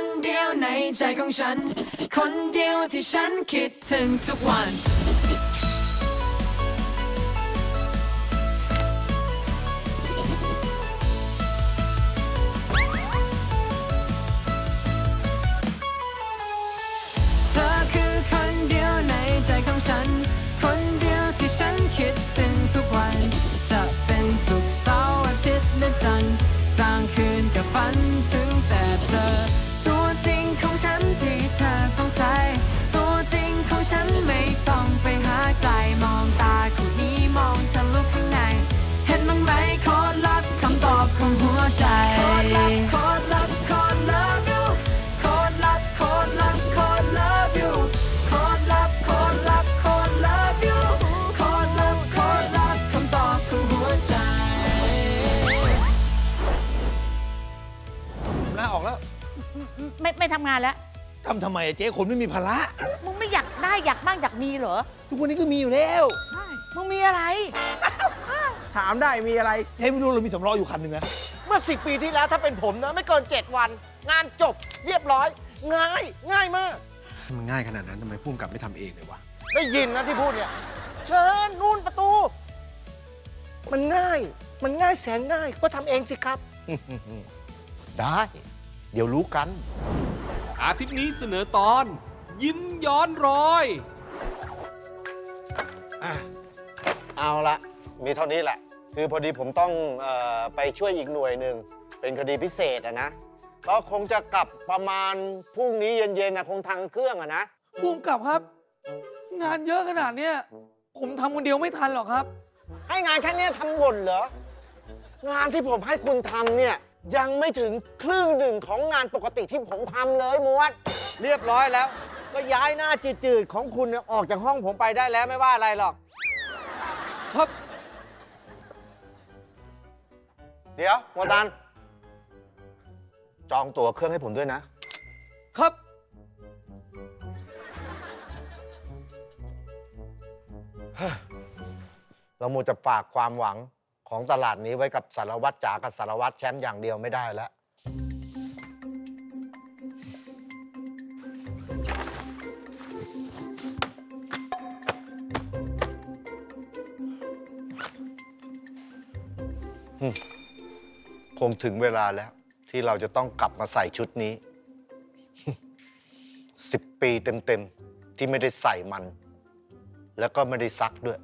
คนเดียวในใจของฉัน คนเดียวที่ฉันคิดถึงทุกวันเธอคือคนเดียวในใจของฉันคนเดียวที่ฉันคิดถึงทุกวัน จะเป็นสุขเสาร์อาทิตย์และจันทร์กลางคืนก็ฝันถึงแต่เธอ ไม่ไม่ทำงานแล้วทำทำไมอะเจ๊คนไม่มีภาระมึงไม่อยากได้อยากบ้างอยากมีเหรอทุกวันนี้ก็มีอยู่แล้วมึงมีอะไร ถามได้มีอะไร เจ๊ไม่รู้เรามีสำรองอยู่คันหนึ่งนะเมื่อสิปีที่แล้วถ้าเป็นผมนะไม่เกิน 7 วัน งานจบเรียบร้อย ง่ายง่ายมาก มันง่ายขนาดนั้นทำไมพุ่มกับไม่ทำเองเลยวะได้ยินนะที่พูดเนี่ย เชิญนู่นประตู มันง่าย มันง่ายแสนง่ายก็ทำเองสิครับ ได้ เดี๋ยวรู้กัน อาทิตย์นี้เสนอตอน ยิ้มย้อนรอยอะเอาละมีเท่านี้แหละ คือพอดีผมต้องเออไปช่วยอีกหน่วยหนึ่ง เป็นคดีพิเศษอะนะ ก็คงจะกลับประมาณพรุ่งนี้เย็นๆนะคงทางเครื่องอะนะ ภูมิกับครับ งานเยอะขนาดเนี้ยผมทำคนเดียวไม่ทันหรอกครับ ให้งานแค่เนี้ยทำหมดเหรอ งานที่ผมให้คุณทำเนี่ย ยังไม่ถึงครึ่งหนึ่งของงานปกติที่ผมทำเลยมวด เรียบร้อยแล้ว ก็ย้ายหน้าจืดๆของคุณเนี่ยออกจากห้องผมไปได้แล้วไม่ว่าอะไรหรอก ครับ เดี๋ยวมวตัน จองตั๋วเครื่องให้ผมด้วยนะ ครับ เราโมวจะฝากความหวัง ของตลาดนี้ไว้กับสารวัตรจ๋ากับสารวัตรแชมป์อย่างเดียวไม่ได้แล้วคงถึงเวลาแล้ว ที่เราจะต้องกลับมาใส่ชุดนี้สิบปีเต็มๆ ที่ไม่ได้ใส่มัน แล้วก็ไม่ได้ซักด้วย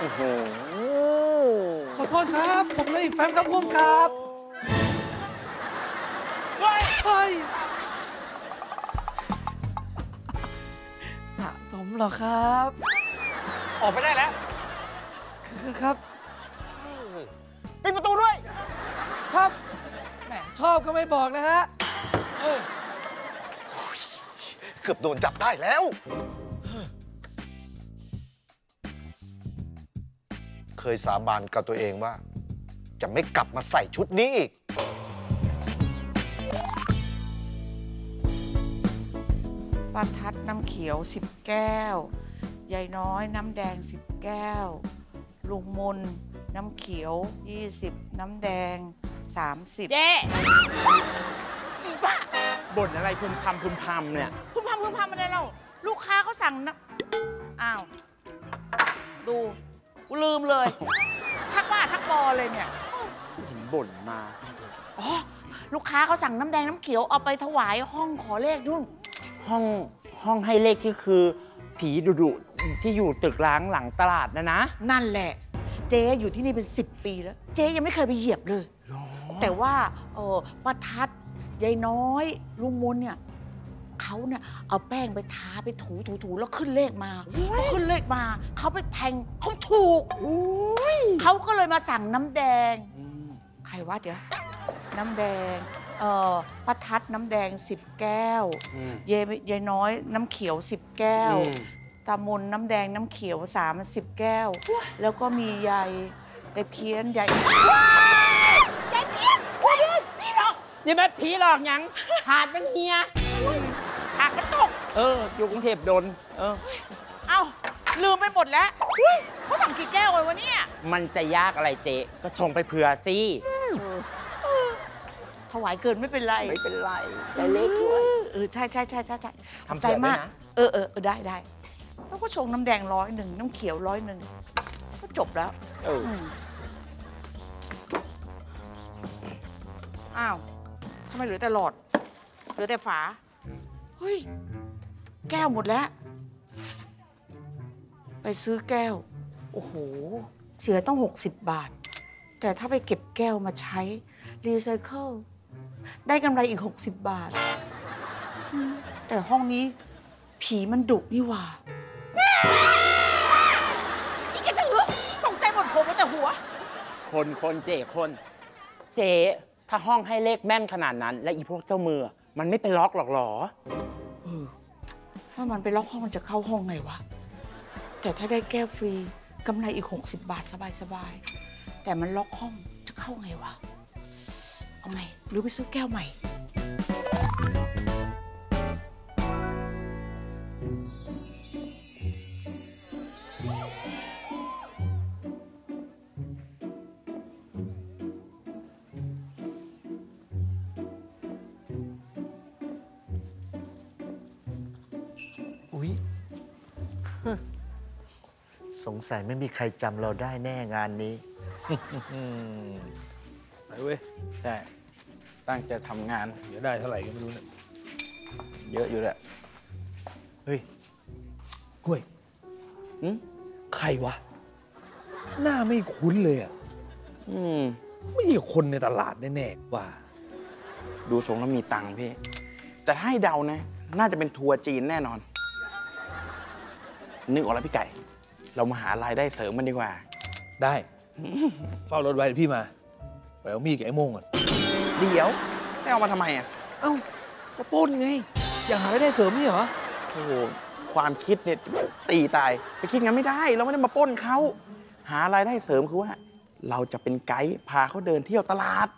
อื้อหือขอ โทษครับ ผมเลยอีกแฟมครับภูมิกับเฮ้ยสะสมเหรอครับ ออกไปได้แล้วคือครับ ปิดประตูด้วย ครับแหมชอบก็ไม่บอกนะฮะ เกือบโดนจับได้แล้ว เคยสาบานกับตัวเองว่า จะไม่กลับมาใส่ชุดนี้อีก ประทัดน้ำเขียว10แก้วยายน้อยน้ำแดง10แก้ว ลุงมนน้ำเขียว20น้ำแดง30เจ๊อีบ้าบ่นอะไรพึมพำพึมพำเนี่ยพึ่มพำพึ่มพำอะไรเราลูกค้าเขาสั่งน้ำอ้าว ดู กูลืมเลย ทักว่าทักบอเลยเนี่ย เห็นบ่นมา อ๋อ ลูกค้าเขาสั่งน้ำแดงน้ำเขียวเอาไปถวายห้องขอเลขนู่น ห้องห้องให้เลขที่คือผีดุดุๆที่อยู่ตึกร้างหลังตลาดนะนะ นั่นแหละ เจ๊อยู่ที่นี่เป็น 10 ปีแล้ว เจ๊ยังไม่เคยไปเหยียบเลย แต่ว่าเออประทัดยายน้อยลุงมนเนี่ย เขาเนี่ยเอาแป้งไปทาไปถูถูถูแล้วขึ้นเลขมาพอขึ้นเลขมาเขาไปแทงเขาถูกเขาก็เลยมาสั่งน้ำแดงใครวะเดี๋ยวน้ำแดงเอ่อประทัดน้ำแดง10แก้วอืมเยยายน้อยน้ำเขียว10แก้วอืมตามนน้ำแดงน้ำเขียว30แก้ว แล้วก็มียายยายเพี้ยนยายยายเพี้ยนยายเพี้ยนนี่หรอกนี่แม่ผีหลอกหยังขาดเป็นเฮียหากมันตก เออ อยู่กรุงเทพโดน เออ เอ้า ลืมไปหมดแล้วอุ๊ยเขาสั่งกี่แก้วเลยวะเนี่ยมันจะยากอะไรเจ๊ก็ชงไปเผื่อสิถวายเกินไม่เป็นไรไม่เป็นไรได้เลขด้วย เออใช่ใช่ใช่ใช่ใช่ทำใจเผื่อด้วยนะมากเออเออเออได้ได้แล้วก็ชงน้ำแดงร้อยหนึ่งน้ำเขียวร้อยหนึ่งก็จบแล้ว เอออืมอ้าว ทำไมเหลือแต่หลอด เหลือแต่ฝา เฮ้ย แก้วหมดแล้ว ไปซื้อแก้ว โอ้โห เสียต้อง 60 บาท แต่ถ้าไปเก็บแก้วมาใช้ รีไซเคิล ได้กำไรอีก 60 บาทอืมแต่ห้องนี้ ผีมันดุนี่หว่าอีกกระสือตกใจหมดผมแล้วแต่หัว คนคนเจคนเจถ้าห้องให้เลขแม่นขนาดนั้น และอีพวกเจ้ามือ มันไม่ไปล็อกหรอกหรอ ถ้ามันไปล็อกห้องมันจะเข้าห้องไงวะ แต่ถ้าได้แก้วฟรีกำไรอีก 60 บาทสบายๆ แต่มันล็อกห้องจะเข้าไงวะ เอาไงหรือไปซื้อแก้วใหม่ อุ๊ย สงสัยไม่มีใครจำเราได้แน่งานนี้ ไปเว้ย ใช่ ตั้งใจทำงาน เดี๋ยวได้เท่าไหร่ก็ไม่รู้เนี่ยเยอะอยู่แหละ เฮ้ย กล้วยหืมใครวะ หน้าไม่คุ้นเลยอะ อืม ไม่ใช่คนในตลาดแน่ๆว่า ดูทรงแล้วมีตังค์พี่ แต่ถ้าให้เดานะ น่าจะเป็นทัวร์จีนแน่นอน นึกออกแล้วพี่ไก่ เรามาหารายได้เสริมมันดีกว่า ได้ เฝ้ารถไว้เดี๋ยวพี่มาไปเอามีดกับไอ้โม่งก่อนเดี๋ยวให้เอามาทำไมอะเอ้าก็ปล้นไง อยากหารายได้เสริมนี่เหรอโอ้โหความคิดเนี่ยตีตายไปคิดงั้นไม่ได้ เราไม่ได้มาปล้นเขาหารายได้เสริมคือว่า เราจะเป็นไกด์พาเขาเดินเที่ยวตลาด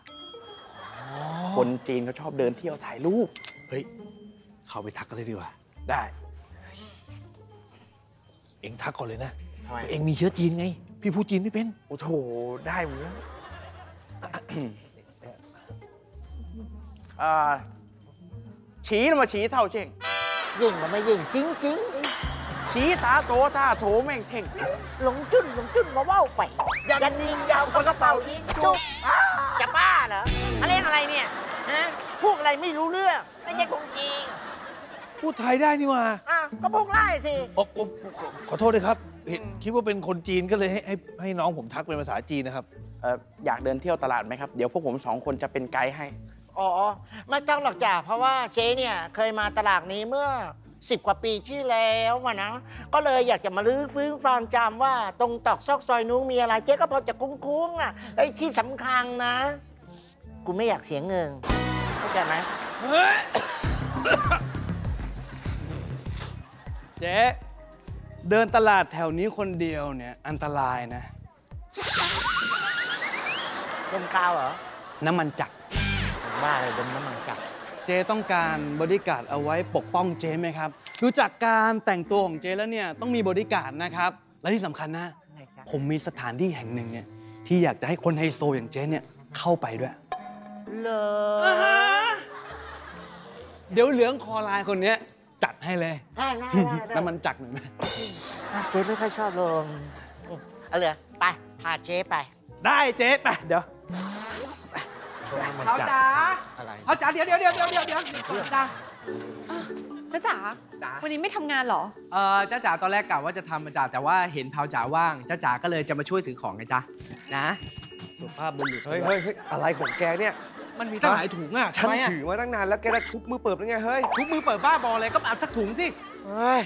คนจีนเขาชอบเดินเที่ยวถ่ายรูปเฮ้ย เข้าไปทักกันเลยดีกว่า ได้ เอ็งทักก่อนเลยนะทำไมเอ็งมีเชื้อจีนไง พี่พูดจีนไม่เป็น โอ้โห ได้หมดแล้วอ่าฉีแล้วมาฉีเท่าเช่งยิ่งมันไม่ยิ่งจริงจริงฉีตาโตตาโถแม่งเท่ง หลงจุ้นหลงจุ้นมาว่าวไป ยันยิงยาวปากกระเป๋ายิงจุ๊บอ้าจะบ้าเหรออะไรอะไรเนี่ยฮะพวกอะไรไม่รู้เรื่องไม่ใช่ของจริง พูดไทยได้นี่หว่าอะก็พวกไล่สิโอ้โอ้ขอขอโทษด้วยครับ เห็นคิดว่าเป็นคนจีนก็เลยให้ให้ให้น้องผมทักเป็นภาษาจีนนะครับ เอ่ออยากเดินเที่ยวตลาดไหมครับ เดี๋ยวพวกผมสองคนจะเป็นไกด์ให้ อ๋อ ไม่ต้องหรอกจ้ะเพราะว่าเจ๊เนี่ยเคยมาตลาดนี้เมื่อสิบกว่าปีที่แล้วอะนะ ก็เลยอยากจะมาลื้อฟื้นความจำว่าตรงตอกซอกซอยนู้นมีอะไร เจ๊ก็พอจะคุ้งๆอะไอ้ยที่สำคัญนะ กูไม่อยากเสียเงินเข้าใจไหม เจ๊เดินตลาดแถวนี้คนเดียวเนี่ย อันตรายนะดมกาวเหรอ น้ำมันจักรผมว่าเลยดมน้ำมันจับเจ๊ต้องการบอดี้การ์ดเอาไว้ปกป้องเจ๊ไหมครับ ดูจากการแต่งตัวของเจ๊แล้วเนี่ยต้องมีบอดี้การ์ดนะครับ และที่สำคัญนะ ผมมีสถานที่แห่งหนึ่งเนี่ยที่อยากจะให้คนไฮโซอย่างเจ๊เนี่ยเข้าไปด้วยเลอเดี๋ยวเหลืองคอลายคนเนี้ย จัดให้เลย ได้ได้ได้ได้น้ำมันจักรหน่อยไหมอะเจ๊ไม่ค่อยชอบลมอืมเอาเลยไป พาเจ๊ไป ได้เจ๊ไปเดี๋ยวเขาจ๋าอะไร เขาจ๋าเดี๋ยวเดี๋ยวเดี๋ยวเดี๋ยวเดี๋ยวเดี๋ยวจ้า จ้าจ๋า วันนี้ไม่ทำงานเหรอ เออจ้าจ๋าตอนแรกกะว่าจะทำมาจ๋าแต่ว่าเห็นเผาจ๋าว่างจ้าจ๋าก็เลยจะมาช่วยถือของไงจ๊ะนะ สุภาพบุรุษเฮ้ยเฮ้ยเฮ้ยอะไรของแกเนี่ย มันมีตั้งหลายถุงอะฉันทำไมอะถือมาตั้งนานแล้วแกจะชุบมือเปิบหรือไงเฮ้ยทุกมือเปิดบ้าบอเลยก็เอาสักถุงสิเฮ้ย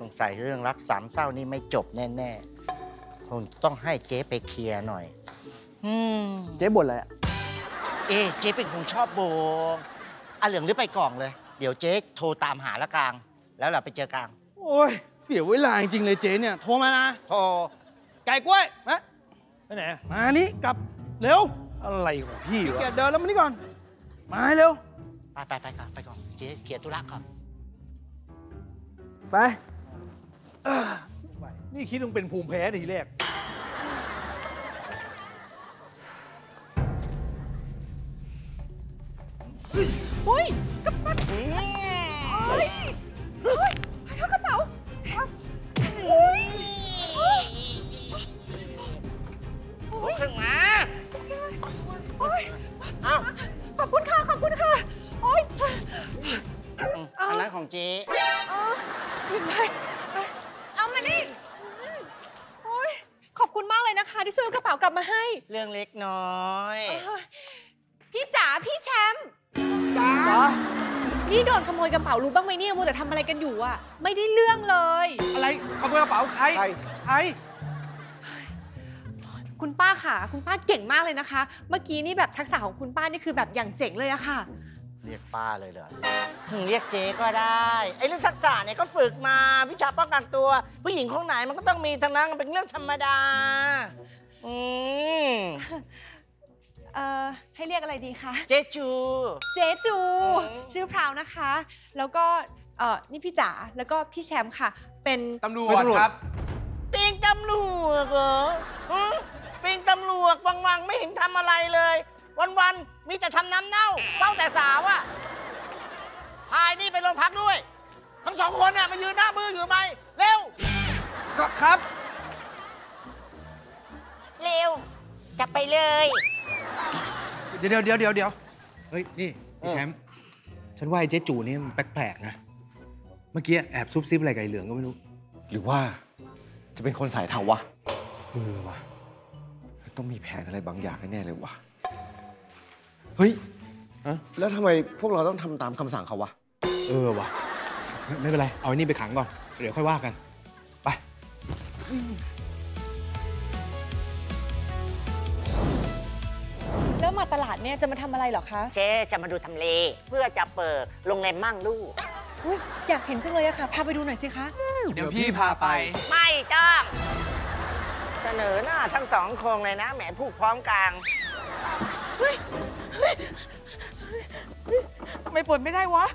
สงสัยเรื่องรักสามเศร้านี่ไม่จบแน่ๆคงต้องให้เจ๊ไปเคลียร์หน่อยอืมเจ๊บ่นอะไรอะเอ๊ะเจ๊เป็นคนชอบโบงอะเหลืองหรือไปกล่องเลย เดี๋ยวเจ๊โทรตามหาละกลาง แล้วเราไปเจอกลาง โอ้ยเสียเวลาจริงๆเลยเจ๊เนี่ยโทรมานะโทรไก่กล้วยมาไปไหนอะมานี่กลับเร็ว อะไรของพี่ขี้วะเกียจเดินแล้วมานี่ก่อน มาให้เร็ว ไปไปไปก่อนไปก่อนเจ๊เคลียร์ธุระก่อน ไป นี่คิดว่าเป็นภูมิแพ้ทีแรกเเฮ้ยกระเอันนั้นของเจ๊เออหยิบเลยเอามานี่โอ๊ยขอบคุณมากเลยนะคะ ที่ช่วยเอากระเป๋ากลับมาให้ เรื่องเล็กน้อยเออพี่จ๋าพี่แชมป์จ๋านี่โดนขโมยกระเป๋ารู้บ้างไหมเนี่ยมัวแต่ทำอะไรกันอยู่อะไม่ได้เรื่องเลย อะไรขโมยกระเป๋าใครใครใครคุณป้าค่ะ คุณป้าเก่งมากเลยนะคะ เมื่อกี้นี่แบบทักษะของคุณป้านี่คือแบบอย่างเจ๋งเลยอะค่ะ เรียกป้าเลยเหรอถึงเรียกเจ๊ก็ได้ไอ้เรื่องทักษะเนี่ยก็ฝึกมาวิชาป้องกันตัว ผู้หญิงของไหนมันก็ต้องมีทั้งนั้นมันเป็นเรื่องธรรมดา อืมเอ่อให้เรียกอะไรดีคะเจ๊จู เจ๊จูอืมชื่อพราวนะคะ แล้วก็เอ่อนี่พี่จ๋าแล้วก็พี่แชมป์ค่ะ เป็นตำรวเป็นจตำรวจครับปิงตำรวจเหรอหืมปิงตำรวจวังๆ ไม่เห็นทำอะไรเลย วันๆมีแต่ทำน้ำเน่าเฝ้าแต่สาวอะพายนี่ไปโรงพักด้วย ทั้งสองคนน่ะมายืนหน้ามืออยู่ทำไมเร็วครับ เร็ว จะไปเลย เดี๋ยวเดี๋ยวเดี๋ยวเดี๋ยวเฮ้ย นี่พี่แชมป์ ฉันว่าไอ้เจ๊จูนี่มันแปลกๆนะ เมื่อกี้แอบซุบซิบอะไรกับไอ้เหลืองก็ไม่รู้ หรือว่าจะเป็นคนสายเทาวะ เออว่ะต้องมีแผนอะไรบางอย่างแน่ๆเลยวะ เฮ้ยฮะแล้วทำไมพวกเราต้องทำตามคำสั่งเขาวะ เออว่ะไม่ไม่เป็นไร เอาไอ้นี่ไปขังก่อน เดี๋ยวค่อยว่ากัน ไป แล้วมาตลาดเนี่ยจะมาทำอะไรเหรอคะเจ๊จะมาดูทำเล เพื่อจะเปิดโรงแรมมั่งลูก อุ้ยอยากเห็นจังเลยอะค่ะ พาไปดูหน่อยสิคะ เดี๋ยวพี่พาไป ไม่ต้อง เสนอหน้าทั้งสองโครงเลยนะแหมพูดพร้อมกลางทำ ไมเปิดไม่ได้วะ